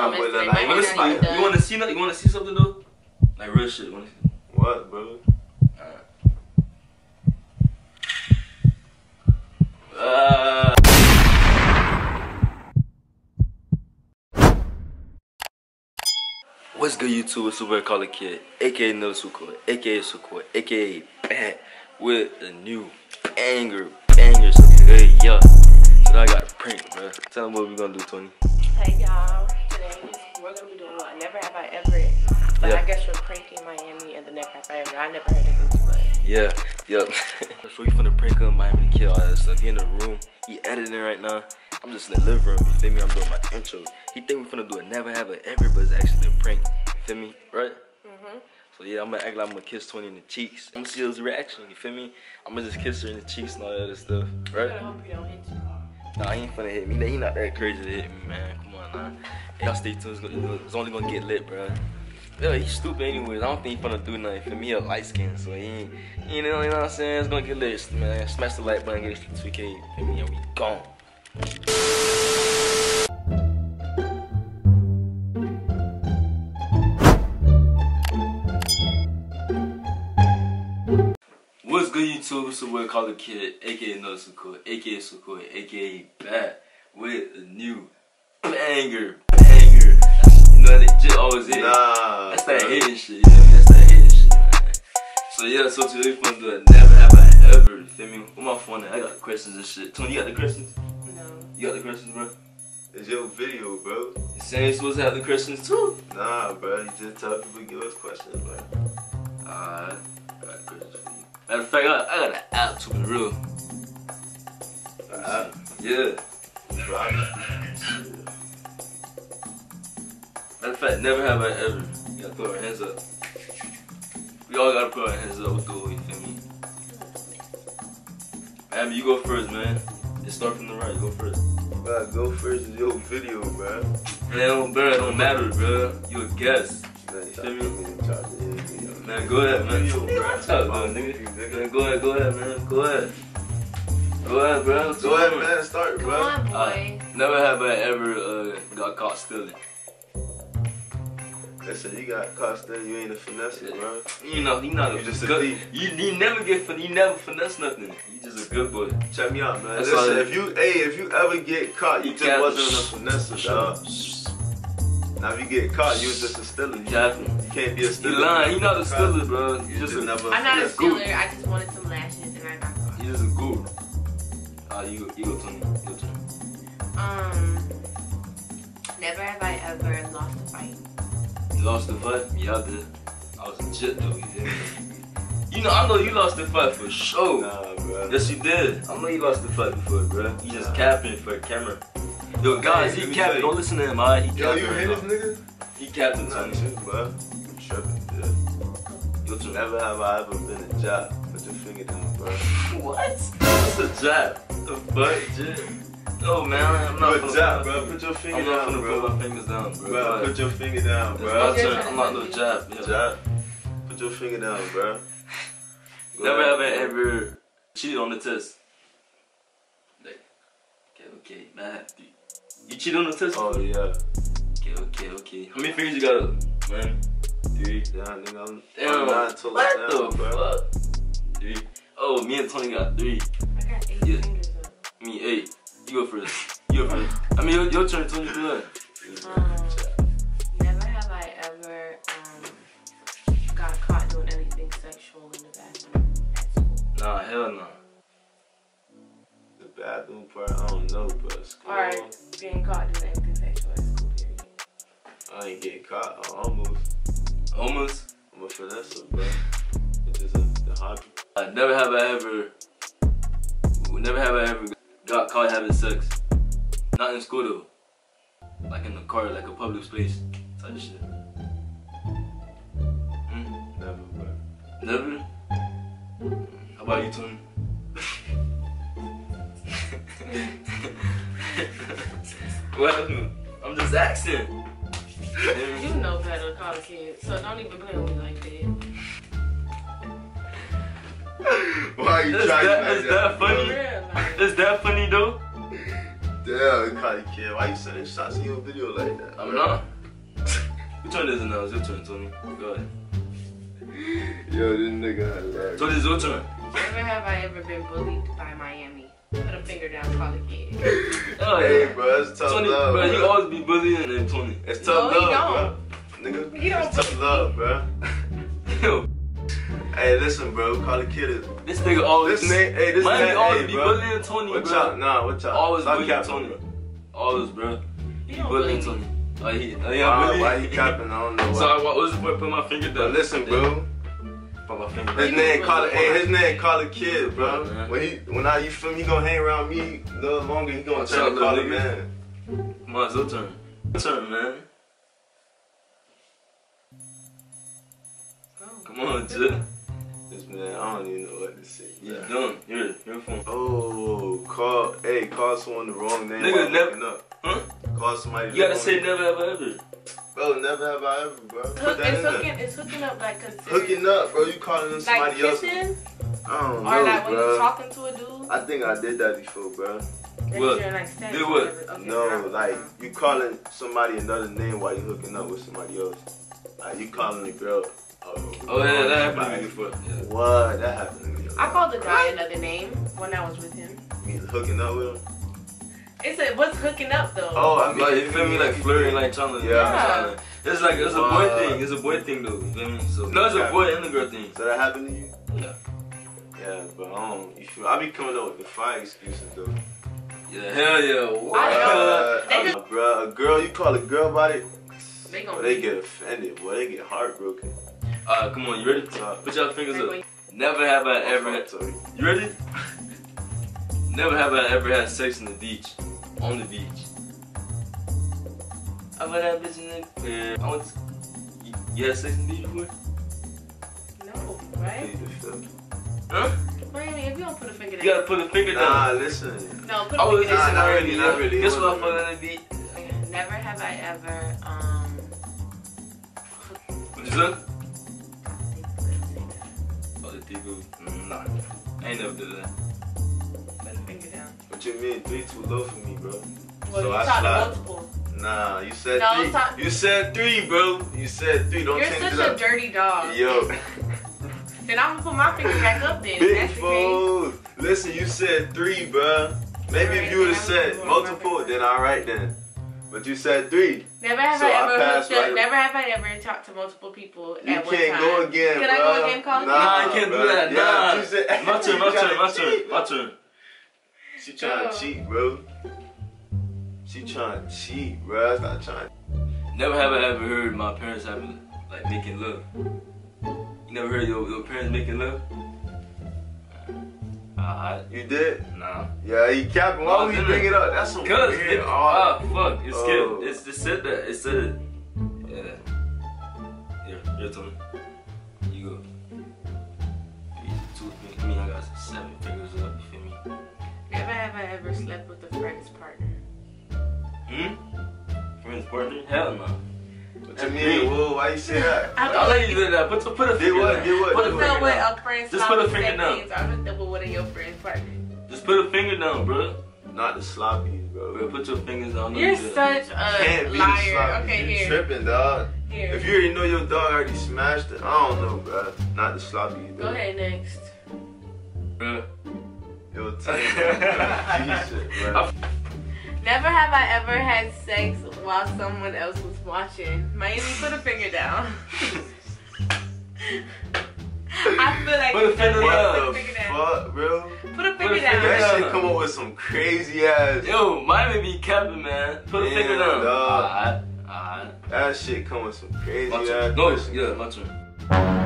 I'm with Today, that. my Like, hair wanna see- even you want to see that? You want to see something though? Like real shit. Wanna see? What, bro? Uh, What's good, YouTube? It's Super Call Kid, aka No Suko, aka Suko, aka Bat, with a new banger, banger, so good, yeah. So now I got a prank, bro. Tell them what we're gonna do, Toni. Hey y'all, I never heard of this, but Yeah, yep. so we finna prank him, MiamiTheKid all that stuff. He in the room, he editing right now. I'm just in the living room, you feel me? I'm doing my intro. He think we finna do a never have a ever, but it's actually a prank. You feel me? Right? mm-hmm. So yeah, I'm gonna act like I'm gonna kiss Toni in the cheeks. I'm gonna see his reaction, you feel me? I'm gonna just kiss her in the cheeks and all that other stuff, right? I hope you don't hit you. Nah, he ain't finna hit me. He not that crazy to hit me, man. Come on, nah. Y'all stay tuned. It's only gonna get lit, bro. Yeah, he's stupid anyways. I don't um think he finna do nothing for me. A light skin, so he ain't, you know, you know what I'm saying? It's gonna get lit, man. Smash the like button, get to 2K, for me, and we gone. What's good, YouTube? It's your boy the Kid, aka No Sukoi, aka Sukoi, aka Bat, with a new banger. That's, you know, that shit always hit. Nah. That's that bro. hitting shit, you know me? That's that hitting shit, man. So yeah, so today we're gonna do a never have I ever, you feel me? With my phone, I got the questions and shit. Toni, you got the questions? No. You got the questions, bro? It's your video, bro. You saying you supposed to have the questions too? Nah, bro. You just tell people give us questions, bro. Alright, I got questions for you. Matter of fact, I got, I got an app to be real. Alright. Yeah. Bro, I got- Matter of fact, never have I ever. You gotta put our hands up. We all gotta put our hands up with the you feel me? Abby, you go first, man. Just start from the right, go first. Bro, go first is your video, bro. Man, it don't, bro, it don't matter, bro. You a guest. Man, Feel me? putting me in charge of your video. Man, go ahead, man. Video, bro. What's up, though, nigga? Man, go ahead, go ahead, man. Go ahead. Go ahead, bro. Go ahead, man. Start, bro. Come on, boy. Alright, Never have I ever uh, got caught stealing. Listen, you got caught still. You ain't a finesse, bro. You know, you not You a just a good. thief. You, you never get fin- you never finesse nothing. You just a good boy. Check me out, man. That's all Listen, if you, hey, if you ever get caught, you You just wasn't a finesse, dog. Now, if you get caught, you was just a stealer. You, Captain. you can't be a You stealer. lying. You not a Caught. stealer, bro. You just a never. I'm not a finesse. good. stealer. I just wanted some lashes and I got caught. You're just a guru. Ah, you you go, you go, Toni. Your turn. Um, never have I ever lost a fight. You lost the fight. I did. I was legit though. You did. You know, I know you lost the fight for sure. Nah, bro. Yes, you did. I know you lost the fight before, bro. You just capping for a camera. Yo, guys, Hey, he capping. Don't listen to him, alright? He Yo, you hit this nigga? He capping, Nah, Toni. shit, bro. You tripping, yeah. Your turn. Never have I ever been a job. Put your finger down, bro. What? What's a jab? The fuck, Jit? No, man, I'm not Good finna- job, bro. Put your finger I'm not down, gonna bro. put my fingers down, bro. Bro, put your finger down, It's bro. my turn. turn. I'm not no jab. Yeah. Job. Put your finger down, bro. Go Never have I ever cheated on the test. Like, okay, okay, man. You cheated on the test? Oh, yeah. Okay, okay, okay. How many fingers you got up? One, three. Damn, nigga, I'm, Damn. I'm not till What down, the bro. fuck? Three. Oh, me and Toni got three. I got eight Yeah. fingers up. Me eight. You go first. You go first. I mean, your, your turn, Toni. Do it. Um, never have I ever um got caught doing anything sexual in the bathroom at school. Nah, hell no. The bathroom part, I don't know, but school, Or being caught doing anything sexual at school. Period. I ain't getting caught. I almost. Almost. I'm a finesse, bro. It's just a, the hobby. I never have I ever. Never have I ever got caught having sex. Not in school though. Like in the car, like a public space type of shit. Hmm? Never, bro. Never. How about you, Toni? well, I'm just asking. You know better call the kids, so don't even play with me like that. Why are you Is trying that, like is that For funny? real, like, Is that funny though? Damn, Cardi Kid. Why you sending shots in your video like that? I'm not. Which one is it now? It's your turn, Toni. Go ahead. Yo, this nigga hilarious. Toni, it's your turn. Never have I ever been bullied by Miami. Put a finger down, Callofkidd. Oh, Hey, bro, it's tough Toni, love, bro, bro. you always be bullying and Toni. It's No, tough he love, bro. Nigga, He don't it's tough love, bro. Yo, Hey, listen, bro. Call the kid. this nigga always. This name, hey, this Miami man, always hey, be bro. bullying Toni, Watch bro. out, nah, watch out. Always Stop bullying capping, Toni. bro. Always, bro. You He don't bullying me. Toni. Oh, he, yeah, Why, bullying. why he capping? I don't know. So I, what was the point? Put my finger But down. listen, bro. Put my finger His name call it. Hey, his name Callofkidd, bro. Yeah. When he, when I, you feel me, he gonna hang around me a little longer. He gonna turn out, to call little it man. Come on, it's your turn. Your turn, man. Come on, Jit. This man, I don't even know what to say. You man. done. Here, your phone. Oh, call. Hey, call someone the wrong name. Nigga, never- hooking Up. Huh? Call somebody. the You gotta wrong say name. never ever ever. Bro, never have I ever, bro. Put Hook, that it's in there. hooking, it's hooking up like considered. Hooking up, bro. You calling them Like somebody else? kissing, I don't or know, like when bro. you talking to a dude. I think I did that before, bro. Then What? like sex Do or what? Okay, No, now- like you calling somebody another name while you hooking up with somebody else. Like you calling the girl. Oh, Oh yeah, that happened to me before. Yeah. What? That happened to me. I called the guy another name when I was with him. Me hooking up with him. It's a what's hooking up though? Oh, I mean, Like you feel me, like flirting, like trying to. Yeah. trying to- It's like it's a boy What? thing. It's a boy thing though. You feel me? So no, it's a boy and a girl thing. So that happened to you? Yeah. Yeah, but I don't. You feel? I be coming up with the fine excuses though. Yeah, hell yeah. What? I know. Uh, They just- bruh, a girl, you call a girl about it, They gonna they get offended, boy, they get heartbroken. Alright, come on, you ready? Put your fingers up. Never have I ever had. Sorry. You ready? Never have I ever had sex on the beach. On the beach. I've had that bitch in the. Uh, I went. To, you, you had sex on the beach before? No, right? Plead the fifth. Huh? Miami, if you don't put a finger down. You gotta put a finger down. Nah, listen. No, put a I was finger just down. Nah, not already. really, not really. Guess what I wasn't fucked really. on the beach? Never have I ever um. What you said? People. Mm, nah. I ain't never did that. Put a finger down. What you mean? Three too low for me, bro. Well, So you I talked to slide. multiple. Nah, you said No, three. stop. You said three, bro. You said three. Don't You're change such it a dirty dog. Yo, Then I'm gonna put my finger back up then. big That's the fool. Listen, you said three, bro. Maybe if you would have said multiple, then all right then. But you said three. Never have So I I ever passed hooked up, right- never have I ever talked to multiple people You at one can't time. go again, Can I go again, Colin? Nah, you can't do that. Yeah, Nah. you said- My turn, my turn, tryna my turn, cheat. my turn. She trying to cheat, bro. She trying to cheat, bro. That's not trying. Never have I ever heard my parents having like making love. You never heard your, your parents making love? Uh, You did? nah. Yeah, he capping. Why would he bring it up? That's some Cause weird. it, art. ah fuck, it's Oh. skipped. It's it said that. It said. Yeah. Yeah, your turn. You go. Three, two, three. I mean, I got seven fingers up. You feel me? Never have I ever slept with a friend's partner. Hmm. Friends, partner? Hell no. What you mean? Whoa, why you say that? I I'll let you do that. Put put a Did finger what? down. Did what? Put I a Did hooked finger up with down. Just put a finger sex down. Games. I hooked up with one of your friend's partners. Just put a finger down, bro. Not the sloppies, bro. Bro, put your fingers on down. You're Don't such a Can't be the liar. Okay, you here. tripping, dog. Here. If you already know your dog already smashed it, I don't know, bro. Not the sloppies, Go ahead next. Bro. Yo, tell me, Jesus, bro. Never have I ever had sex while someone else was watching. Miami, put a finger down. I feel like Put a finger said What Put a finger down. fuck, bro? Put a finger a down. finger That down. shit come up with some crazy ass. Yo, Miami be capping, man. Put a finger down. dog. Alright, alright. That shit come with some crazy My ass. turn. No, questions. yeah, my turn.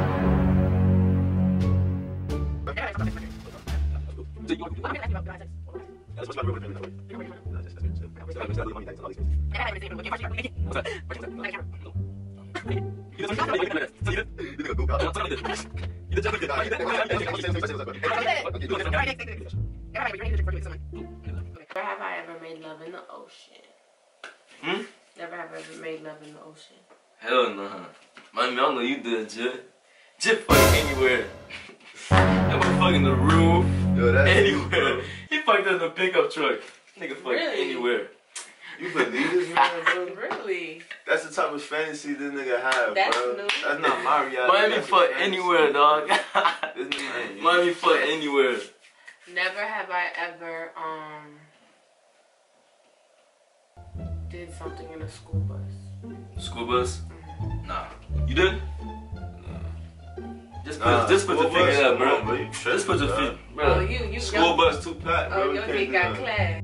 Never have I ever made love in the ocean. Hmm? Never have I ever made love in the ocean. Hell no. I don't know you did, Jit. Jit fuck anywhere. That was fucking the roof. Yo, Anywhere. He fucked in the pickup truck. Nigga fuck Really? anywhere. You believe this man, bro? Really? That's the type of fantasy this nigga have, That's bro. new. That's not my reality. Miami That's fuck anywhere, dog. This nigga ain't. Miami fuck anywhere. Never have I ever um did something in a school bus. School bus? Nah. You did? Just put, Nah, just put the school finger up, bro. on, bro. You Just put tripping, your dog. feet, Oh, bro. you you School your, bus too packed, bro. Oh, your can't dick got that. class.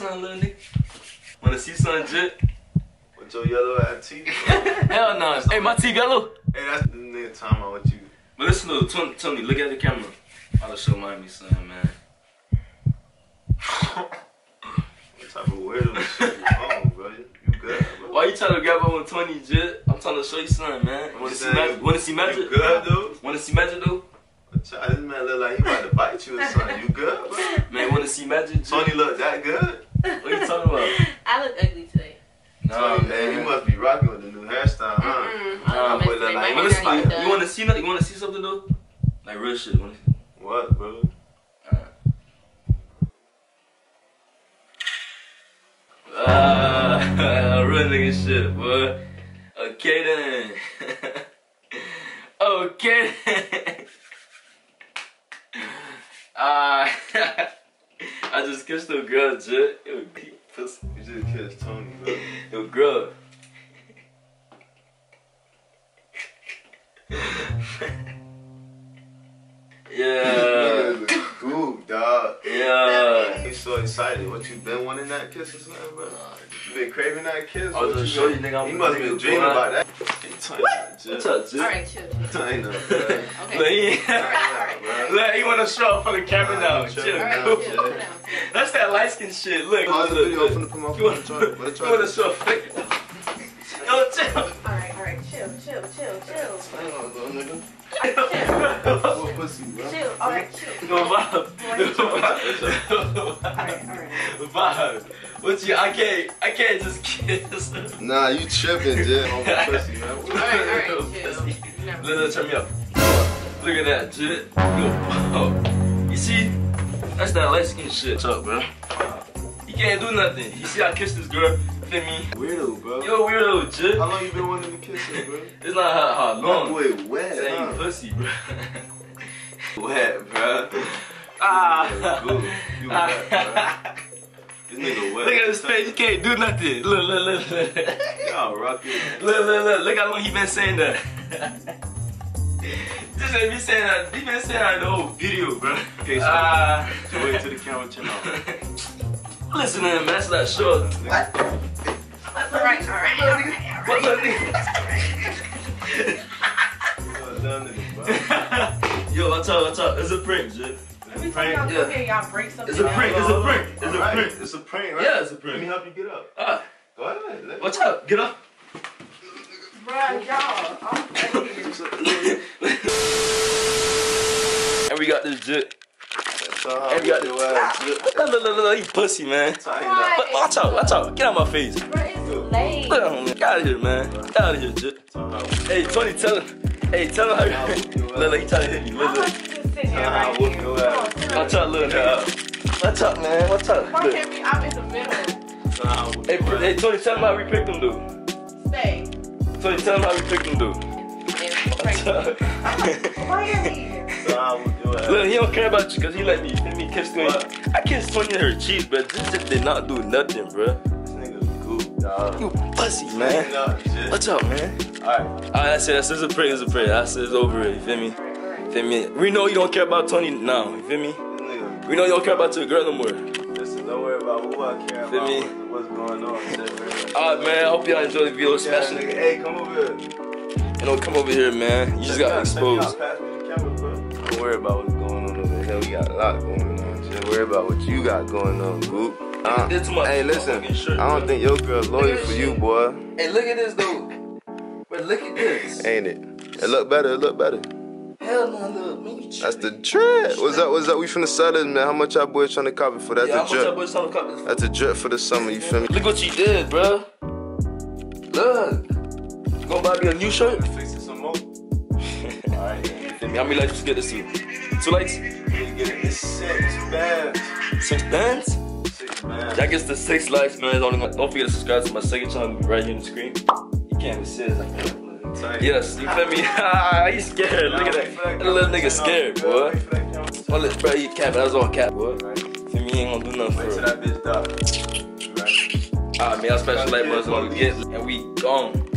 Miami, wanna see something, little nigga? Wanna see something, Jit? with your yellow ass teeth. Hell no. Hey, my teeth yellow. hey, that's the nigga talking about what you. But listen to Toni, Toni, look at the camera. I'll show Miami something, man. What type of weirdo shit you on, bro? You, you good, bro? Why you trying to grab up on Toni, Jit? I'm trying to show you something, man. Wanna You see magic? you- Wanna see magic? You good, dude? Wanna see magic, though? Child, this man look like he about to bite you or something. You good, bro? Man, wanna see magic, Toni look that good? What you talking about? I look ugly today. Nah, man, you must be rocking with the new hairstyle, huh? Mm-mm. Nah, I boy, don't look know, like- Wanna see, not you wanna see nothing? You wanna see something, though? Like real shit. Wanna see? What, bro? Ah, real nigga shit, boy. Okay then. okay then. Ah, I just kissed a girl, Jit. It was deep pussy. You just kissed Toni, bro. Yo, girl. yeah, Ooh, dog. yeah. He's so excited. What you been wanting that kiss or something, bro? You been craving that kiss? I was just gonna you show you, nigga, I'm He must have been dreaming about that. What? What's up, Jit? All right, chill. chill. I know, bro. Okay. Look, he, Alright, look, he wanna show up for the camera Nah, now. chill, Chill, All right, cool. chill. Sit down. That's that light skin shit. Look, Pause the look, video. I'm look. finna put my You phone wanna, on charge. Let it you wanna show a fake? Yo, chill. All right, all right, chill, chill, chill, chill. Hang on, bro, nigga. Chill, What pussy, bro? chill. All right, chill. No vibe. No All vibe. right, all right. Vibe. What you? I can't. I can't just kiss. Nah, you tripping, Jit. On my pussy, man. All right, all right, chill. Look, Never. turn me up. Look at that, shit. Yo, oh. You see? That's that light skin shit. What's up, bro? You can't do nothing. You see, I kissed this girl. Feel me? Weirdo, bro. Yo, weirdo, Jit. How long you been wanting to kiss her, bro? It's not how, how That long. boy wet, you huh? pussy, bro. Wet, bro. ah. You wet, bro. This nigga wet. Look at his face. You can't do nothing. Look, look, look, look. Y'all. Look, look, look, look how long he been saying that. Just let me saying that. He been saying that the whole video, bro. Okay, so Ah. so wait till the camera turn off. Listen to him, man. That's not short. What? All right, all right, all right, all right. What, look, nigga? Yo, done nigga, bro. Yo, what's up, what's up? It's a prank, Jit. Every time y'all Yeah. come y'all break something It's a prank, it's a prank. It's a prank. It's a prank, right? Yeah, it's a prank. Let me help you get up. Ah, Go ahead. Let me. what's up? Get up. Bruh, y'all, I'm ready. And we got this Jit. That's And we got your this. Look, look, look, look, look, he pussy, man. Tighten Why? up. But watch out, watch out. Get out my face. Bruh, it's late. Look at him. Get out of here, man. Get out of here, Jit. Hey, Toni, tell him. Hey, tell him how you. Look, look, he trying to hit me. Look, look. just sitting here I'll right whoop here. your Come ass. on, sit Watch out, little nigga. Watch out, man. Watch out. Why Look. can't we? I'm in the middle. Hey, your bro, ass. hey, Toni, tell him how we picked him, dude. Stay. Toni, tell him how we picked him, dude. And Why are you here? I'll whoop your ass. Look, he don't care about you because he let me, let me kiss Toni. What? I kissed Toni in her cheeks, but this shit did not do nothing, bro. This nigga's goop, dog. You pussy, Tighten man. up, What's up, man? Alright. Alright, that's it. That's it. A prayer. It's a prayer. That's it. It's over. it, You feel me? Feel me? We know you don't care about Toni now. You feel me? We know you don't care about your girl no more. Listen, don't worry about who I care about. me? What's going on? Alright, man. I hope y'all enjoy the video, especially. Hey, come over here. You know, come over here, man. You just got Check me out, exposed. check. Pass me the camera. Don't worry about what's going on over here. We got a lot going on. Just worry about what you got going on, Goop. Uh, hey, listen. Shirt, I don't bro. think your girl loyal for you, boy. Hey, look at this, though. But look at this. Ain't it? It look better. It look better. Hell no, look, man, you That's the tripping. drip. What's up? What's up? We finna sell it, man. How much y'all boys trying to copy for? That's Yeah, how the much y'all drip. boys trying to cop this? That's a drip for the summer. You feel me? Look what you did, bro. Look. You gonna buy me a new shirt? Fix it some more. Alright, you feel me? How many likes you get this to? Two likes? You get it. It's six bands. Six bands? Six bands. That gets the six likes, man. It's only gonna- don't forget to subscribe to my second channel right here on the screen. You can't resist. I can't. Yes, you feel me? you scared. Look at that. That little nigga scared, boy. Well, look, bro, you cap. That's all cap, boy. Feel me? Ain't gonna do nothing for real. that bitch die. Right. Alright, man. Our special light on we get, and we gone.